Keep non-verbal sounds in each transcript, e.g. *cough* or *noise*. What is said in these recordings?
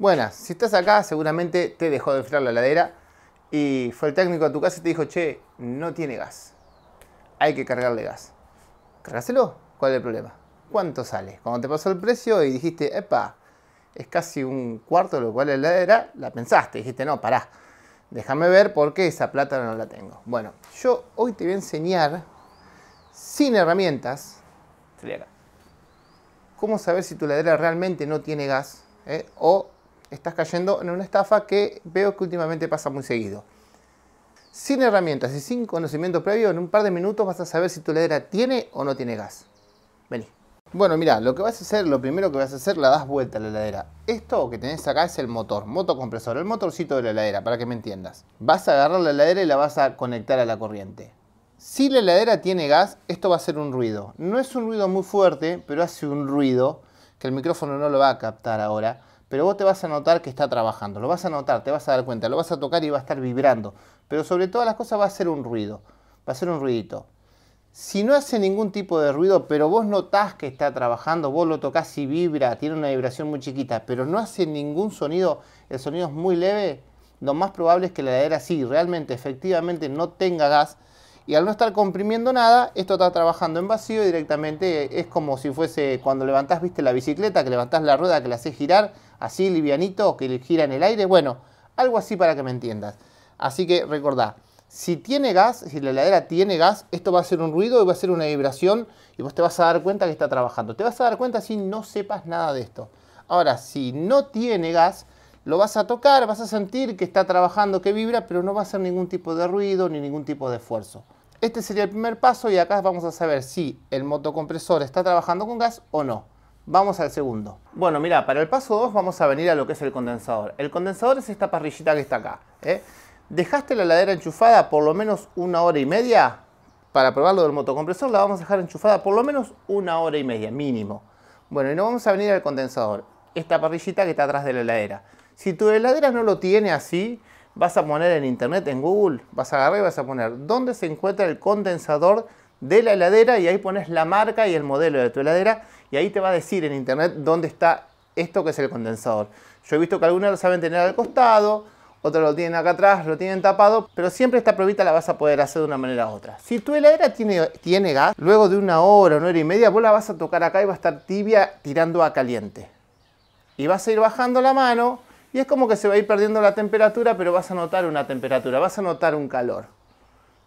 Buenas, si estás acá seguramente te dejó de enfriar la heladera y fue el técnico a tu casa y te dijo, che, no tiene gas. Hay que cargarle gas. Cargáselo, ¿cuál es el problema? ¿Cuánto sale? Cuando te pasó el precio y dijiste, epa, es casi un cuarto de lo cual la heladera, la pensaste, dijiste, no, pará, déjame ver por qué esa plata no la tengo. Bueno, yo hoy te voy a enseñar, sin herramientas, cómo saber si tu heladera realmente no tiene gas ¿eh? o estás cayendo en una estafa que veo que últimamente pasa muy seguido. Sin herramientas y sin conocimiento previo, en un par de minutos vas a saber si tu heladera tiene o no tiene gas. Vení. Bueno, mira, lo que vas a hacer, lo primero que vas a hacer, la das vuelta a la heladera. Esto que tenés acá es el motor, motocompresor, el motorcito de la heladera, para que me entiendas. Vas a agarrar la heladera y la vas a conectar a la corriente. Si la heladera tiene gas, esto va a hacer un ruido. No es un ruido muy fuerte, pero hace un ruido que el micrófono no lo va a captar ahora pero vos te vas a notar que está trabajando, lo vas a notar, te vas a dar cuenta, lo vas a tocar y va a estar vibrando, pero sobre todas las cosas va a ser un ruido, va a ser un ruidito. Si no hace ningún tipo de ruido, pero vos notás que está trabajando, vos lo tocas y vibra, tiene una vibración muy chiquita, pero no hace ningún sonido, el sonido es muy leve, lo más probable es que la heladera sí, realmente, efectivamente no tenga gas, y al no estar comprimiendo nada, esto está trabajando en vacío y directamente es como si fuese cuando levantás, viste, la bicicleta, que levantás la rueda, que la haces girar, así livianito, que gira en el aire. Bueno, algo así para que me entiendas. Así que recordá, si tiene gas, si la heladera tiene gas, esto va a ser un ruido y va a ser una vibración y vos te vas a dar cuenta que está trabajando. Te vas a dar cuenta si no sepas nada de esto. Ahora, si no tiene gas, lo vas a tocar, vas a sentir que está trabajando, que vibra, pero no va a hacer ningún tipo de ruido ni ningún tipo de esfuerzo. Este sería el primer paso y acá vamos a saber si el motocompresor está trabajando con gas o no. Vamos al segundo. Bueno, mira, para el paso 2 vamos a venir a lo que es el condensador. El condensador es esta parrillita que está acá. ¿eh? Dejaste la heladera enchufada por lo menos una hora y media. Para probar lo del motocompresor la vamos a dejar enchufada por lo menos una hora y media, mínimo. Bueno, y nos vamos a venir al condensador. Esta parrillita que está atrás de la heladera. Si tu heladera no lo tiene así, vas a poner en internet, en Google, vas a agarrar y vas a poner dónde se encuentra el condensador de la heladera y ahí pones la marca y el modelo de tu heladera y ahí te va a decir en internet dónde está esto que es el condensador. Yo he visto que algunos lo saben tener al costado, otros lo tienen acá atrás, lo tienen tapado, pero siempre esta pruebita la vas a poder hacer de una manera u otra. Si tu heladera tiene, tiene gas, luego de una hora, una hora y media, vos la vas a tocar acá y va a estar tibia tirando a caliente. Y vas a ir bajando la mano y es como que se va a ir perdiendo la temperatura, pero vas a notar una temperatura, vas a notar un calor.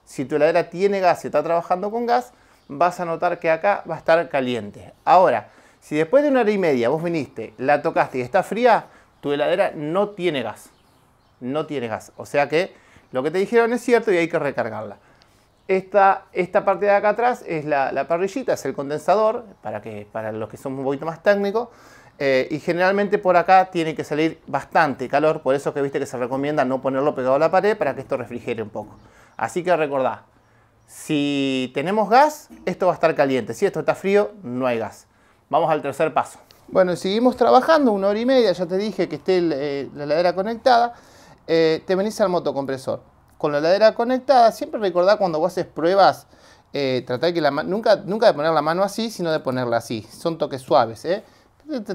Si tu heladera tiene gas y está trabajando con gas, vas a notar que acá va a estar caliente. Ahora, si después de una hora y media vos viniste, la tocaste y está fría, tu heladera no tiene gas. No tiene gas. O sea que lo que te dijeron es cierto y hay que recargarla. Esta, esta parte de acá atrás es la, parrillita, es el condensador, para, que, para los que son un poquito más técnicos. Eh, y generalmente por acá tiene que salir bastante calor, por eso que viste que se recomienda no ponerlo pegado a la pared para que esto refrigere un poco. Así que recordá, si tenemos gas, esto va a estar caliente. Si esto está frío, no hay gas. Vamos al tercer paso. Bueno, seguimos trabajando una hora y media, ya te dije que esté eh, la heladera conectada. Eh, te venís al motocompresor. Con la heladera conectada, siempre recordá cuando vos haces pruebas, eh, que la nunca, nunca de poner la mano así, sino de ponerla así. Son toques suaves, ¿eh?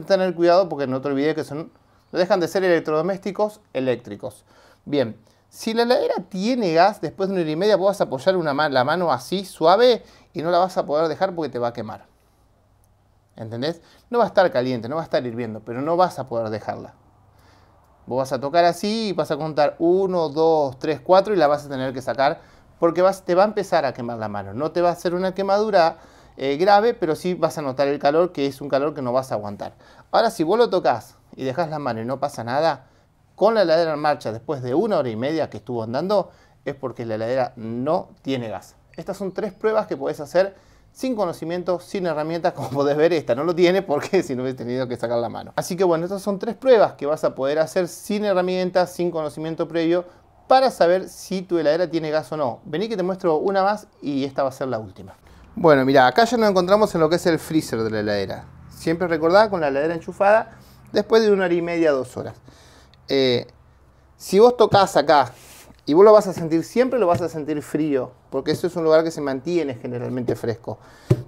tener cuidado porque no te olvides que son, no dejan de ser electrodomésticos eléctricos. Bien, si la heladera tiene gas, después de una hora y media vos vas a apoyar una la mano así, suave, y no la vas a poder dejar porque te va a quemar. ¿Entendés? No va a estar caliente, no va a estar hirviendo, pero no vas a poder dejarla. Vos vas a tocar así y vas a contar 1, 2, 3, 4 y la vas a tener que sacar porque vas, te va a empezar a quemar la mano. No te va a hacer una quemadura eh, grave, pero sí vas a notar el calor, que es un calor que no vas a aguantar. Ahora, si vos lo tocas y dejas la mano y no pasa nada, con la heladera en marcha después de una hora y media que estuvo andando, es porque la heladera no tiene gas. Estas son tres pruebas que puedes hacer sin conocimiento, sin herramientas, *laughs* como podés ver, esta no lo tiene porque *laughs* si no hubiese tenido que sacar la mano. Así que bueno, estas son tres pruebas que vas a poder hacer sin herramientas, sin conocimiento previo, para saber si tu heladera tiene gas o no. Vení que te muestro una más y esta va a ser la última. Bueno, mira, acá ya nos encontramos en lo que es el freezer de la heladera. Siempre recordad con la heladera enchufada después de una hora y media, dos horas. Eh, si vos tocas acá y vos lo vas a sentir, siempre lo vas a sentir frío, porque eso es un lugar que se mantiene generalmente fresco.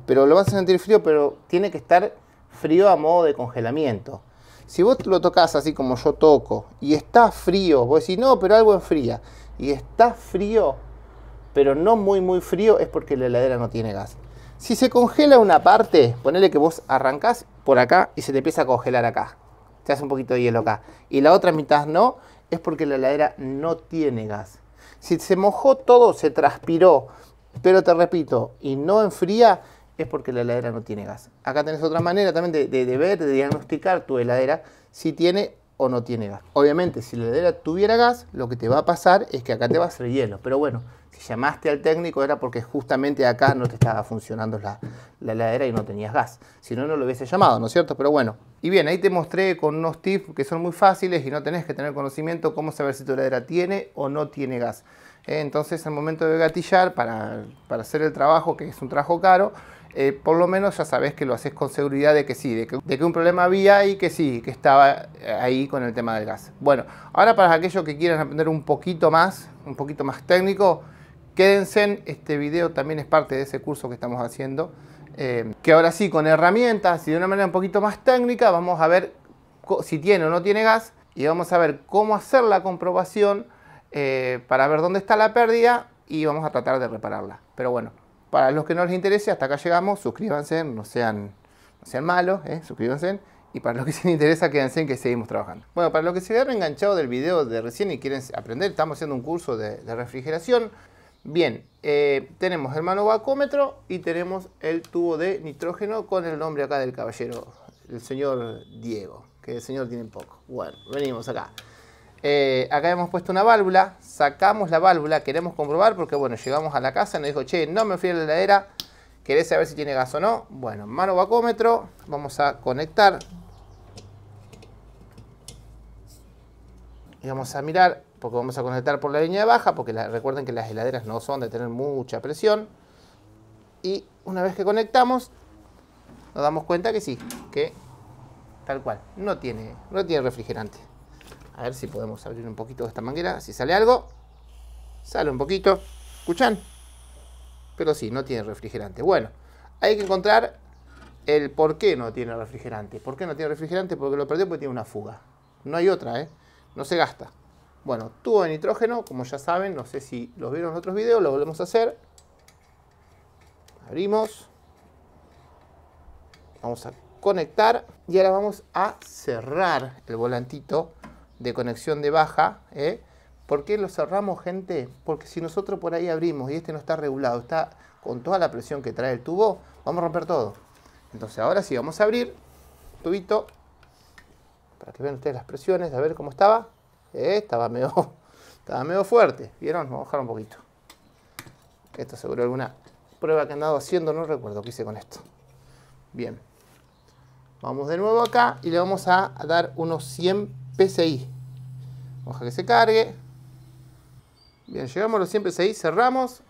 Pero lo vas a sentir frío, pero tiene que estar frío a modo de congelamiento. Si vos lo tocas así como yo toco y está frío, vos decís, no, pero algo enfría, y está frío, pero no muy muy frío, es porque la heladera no tiene gas. Si se congela una parte, ponele que vos arrancás por acá y se te empieza a congelar acá. Te hace un poquito de hielo acá. Y la otra mitad no, es porque la heladera no tiene gas. Si se mojó todo, se transpiró, pero te repito, y no enfría, es porque la heladera no tiene gas. Acá tenés otra manera también de, ver, de diagnosticar tu heladera si tiene o no tiene gas. Obviamente, si la heladera tuviera gas, lo que te va a pasar es que acá te va a hacer hielo. Pero bueno, si llamaste al técnico era porque justamente acá no te estaba funcionando la, la heladera y no tenías gas. Si no, no lo hubiese llamado, ¿no es cierto? Pero bueno. Y bien, ahí te mostré con unos tips que son muy fáciles y no tenés que tener conocimiento cómo saber si tu heladera tiene o no tiene gas. Eh, entonces, al momento de gatillar, para, para hacer el trabajo, que es un trabajo caro, eh, por lo menos ya sabes que lo haces con seguridad de que sí, de que, un problema había y que sí, que estaba eh, ahí con el tema del gas. Bueno, ahora para aquellos que quieran aprender un poquito más, un poquito más técnico, quédense, este video también es parte de ese curso que estamos haciendo, eh, que ahora sí, con herramientas y de una manera un poquito más técnica, vamos a ver si tiene o no tiene gas y vamos a ver cómo hacer la comprobación para ver dónde está la pérdida y vamos a tratar de repararla. Pero bueno, para los que no les interese, hasta acá llegamos, suscríbanse, no sean, no sean malos, ¿eh? suscríbanse. Y para los que sí les interesa, quédense en que seguimos trabajando. Bueno, para los que se quedaron enganchados del video de recién y quieren aprender, estamos haciendo un curso de, refrigeración. Bien, eh, tenemos el manovacómetro y tenemos el tubo de nitrógeno con el nombre acá del caballero, el señor Diego, que el señor tiene poco. Bueno, venimos acá. Eh, acá hemos puesto una válvula, sacamos la válvula, queremos comprobar porque bueno, llegamos a la casa nos dijo, che, no me fui a la heladera, ¿querés saber si tiene gas o no? Bueno, mano vacómetro, vamos a conectar. Y vamos a mirar, porque vamos a conectar por la línea baja, porque recuerden que las heladeras no son de tener mucha presión. Y una vez que conectamos, nos damos cuenta que sí, que tal cual, no tiene, no tiene refrigerante. A ver si podemos abrir un poquito esta manguera. Si sale algo, sale un poquito. ¿Escuchan? Pero sí, no tiene refrigerante. Bueno, hay que encontrar el por qué no tiene refrigerante. ¿Por qué no tiene refrigerante? Porque lo perdió porque tiene una fuga. No hay otra, ¿eh? No se gasta. Bueno, tubo de nitrógeno, como ya saben, no sé si los vieron en otros videos, lo volvemos a hacer. Abrimos. Vamos a conectar y ahora vamos a cerrar el volantito de conexión de baja. ¿eh? ¿Por qué lo cerramos, gente? Porque si nosotros por ahí abrimos y este no está regulado, está con toda la presión que trae el tubo, vamos a romper todo. Entonces ahora sí, vamos a abrir tubito para que vean ustedes las presiones, a ver cómo estaba. Eh, estaba, medio, *laughs* estaba medio fuerte, ¿vieron? Vamos a bajar un poquito. Esto seguro alguna prueba que han dado haciendo, no recuerdo qué hice con esto. Bien. Vamos de nuevo acá y le vamos a dar unos 100 PCI. Vamos que se cargue. Bien, llegamos a los 100 PCI, cerramos.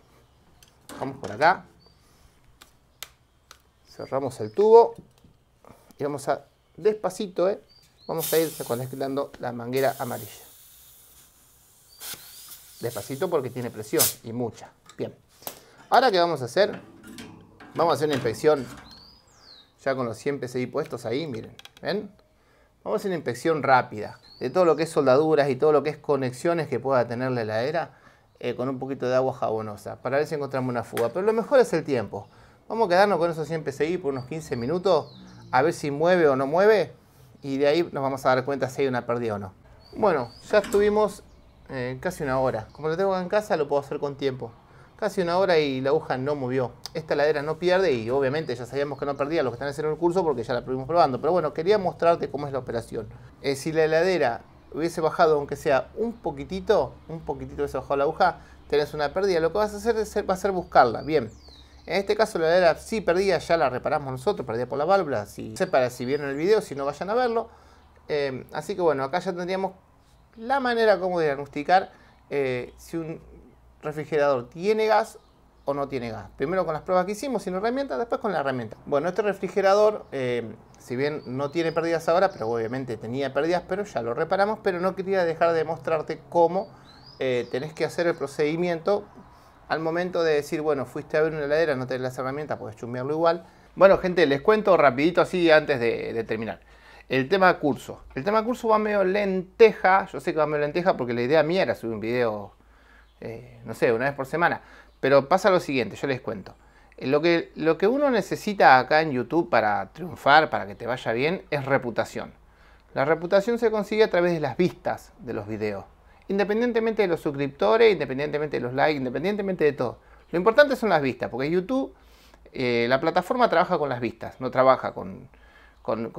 Vamos por acá. Cerramos el tubo. Y vamos a, despacito, ¿eh? vamos a ir conectando la manguera amarilla. Despacito porque tiene presión y mucha. Bien. Ahora, ¿qué vamos a hacer? Vamos a hacer una inspección ya con los 100 PCI puestos ahí, miren. ¿Ven? Vamos a hacer una inspección rápida de todo lo que es soldaduras y todo lo que es conexiones que pueda tener la heladera eh, con un poquito de agua jabonosa para ver si encontramos una fuga. Pero lo mejor es el tiempo. Vamos a quedarnos con esos 100 PSI por unos 15 minutos a ver si mueve o no mueve y de ahí nos vamos a dar cuenta si hay una pérdida o no. Bueno, ya estuvimos eh, casi una hora. Como lo tengo en casa lo puedo hacer con tiempo casi una hora y la aguja no movió. Esta ladera no pierde y obviamente ya sabíamos que no perdía los que están haciendo el curso porque ya la estuvimos probando. Pero bueno, quería mostrarte cómo es la operación. Eh, si la heladera hubiese bajado aunque sea un poquitito, un poquitito hubiese bajado la aguja, tenés una pérdida. Lo que vas a hacer es, va a ser buscarla. Bien. En este caso la heladera sí perdía, ya la reparamos nosotros, perdía por la válvula. Si, para si vieron el video, si no vayan a verlo. Eh, así que bueno, acá ya tendríamos la manera como diagnosticar eh, si un, refrigerador tiene gas o no tiene gas. Primero con las pruebas que hicimos sin herramienta, después con la herramienta. Bueno, este refrigerador, eh, si bien no tiene pérdidas ahora, pero obviamente tenía pérdidas, pero ya lo reparamos, pero no quería dejar de mostrarte cómo eh, tenés que hacer el procedimiento al momento de decir, bueno, fuiste a ver una heladera, no tenés las herramientas, puedes chumbearlo igual. Bueno, gente, les cuento rapidito así antes de, terminar. El tema curso. El tema curso va medio lenteja. Yo sé que va medio lenteja porque la idea mía era subir un video, eh, no sé, una vez por semana. Pero pasa lo siguiente, yo les cuento. Eh, lo que, lo que uno necesita acá en YouTube para triunfar, para que te vaya bien, es reputación. La reputación se consigue a través de las vistas de los videos. Independientemente de los suscriptores, independientemente de los likes, independientemente de todo. Lo importante son las vistas, porque YouTube, eh, la plataforma trabaja con las vistas, no trabaja con, con,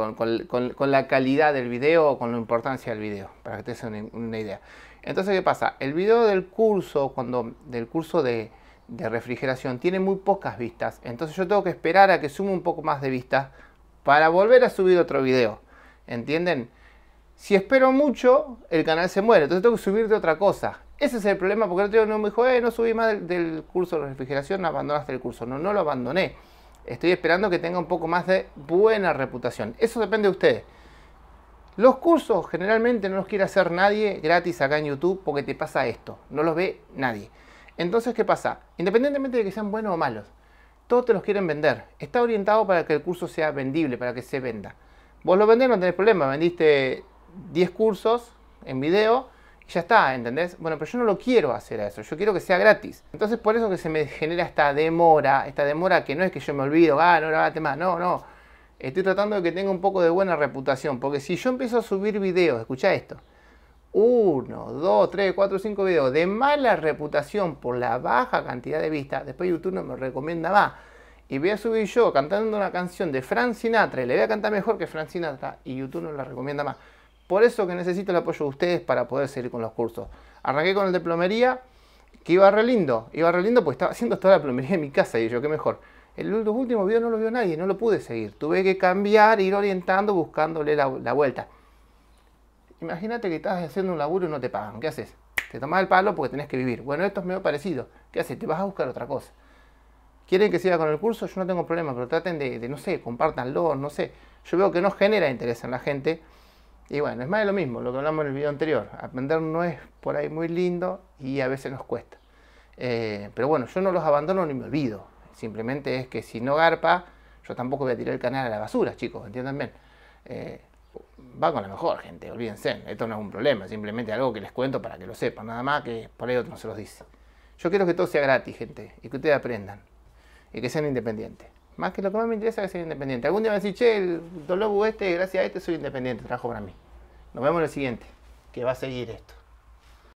la calidad del video o con la importancia del video, para que te des una, idea. Entonces, ¿qué pasa? El video del curso, cuando del curso de, refrigeración, tiene muy pocas vistas. Entonces yo tengo que esperar a que sume un poco más de vistas para volver a subir otro video. ¿Entienden? Si espero mucho, el canal se muere. Entonces tengo que subir de otra cosa. Ese es el problema, porque el otro día no me dijo, eh, no subí más del, curso de refrigeración, abandonaste el curso. No, no lo abandoné. Estoy esperando que tenga un poco más de buena reputación. Eso depende de ustedes. Los cursos generalmente no los quiere hacer nadie gratis acá en YouTube porque te pasa esto. No los ve nadie. Entonces, ¿qué pasa? Independientemente de que sean buenos o malos, todos te los quieren vender. Está orientado para que el curso sea vendible, para que se venda. Vos lo vendés, no tenés problema. Vendiste 10 cursos en video ya está, ¿entendés? Bueno, pero yo no lo quiero hacer a eso. Yo quiero que sea gratis. Entonces, por eso que se me genera esta demora. Esta demora que no es que yo me olvido, ah, no grabate más. No, no. Estoy tratando de que tenga un poco de buena reputación. Porque si yo empiezo a subir videos, escucha esto. Uno, dos, tres, cuatro, cinco videos de mala reputación por la baja cantidad de vistas, después YouTube no me recomienda más y voy a subir yo cantando una canción de Frank Sinatra y le voy a cantar mejor que Frank Sinatra y YouTube no la recomienda más. Por eso que necesito el apoyo de ustedes para poder seguir con los cursos. Arranqué con el de plomería, que iba re lindo. Iba re lindo porque estaba haciendo toda la plomería en mi casa y yo, qué mejor. El, los últimos videos no lo vio nadie, no lo pude seguir. Tuve que cambiar, ir orientando, buscándole la, vuelta. Imagínate que estás haciendo un laburo y no te pagan. ¿Qué haces? Te tomas el palo porque tenés que vivir. Bueno, esto es medio parecido. ¿Qué haces? Te vas a buscar otra cosa. ¿Quieren que siga con el curso? Yo no tengo problema, pero traten de, no sé, compártanlo, no sé. Yo veo que no genera interés en la gente. Y bueno, es más de lo mismo, lo que hablamos en el video anterior. Aprender no es por ahí muy lindo y a veces nos cuesta. Eh, pero bueno, yo no los abandono ni me olvido. Simplemente es que si no garpa, yo tampoco voy a tirar el canal a la basura, chicos, entiendan bien. Eh, va con la mejor gente, olvídense. Esto no es un problema, simplemente algo que les cuento para que lo sepan, nada más que por ahí otro no se los dice. Yo quiero que todo sea gratis, gente, y que ustedes aprendan y que sean independientes. Más que lo que más me interesa es que sean independientes. Algún día me decir, che, el Dolobu este, gracias a este soy independiente, trabajo para mí. Nos vemos en el siguiente, que va a seguir esto.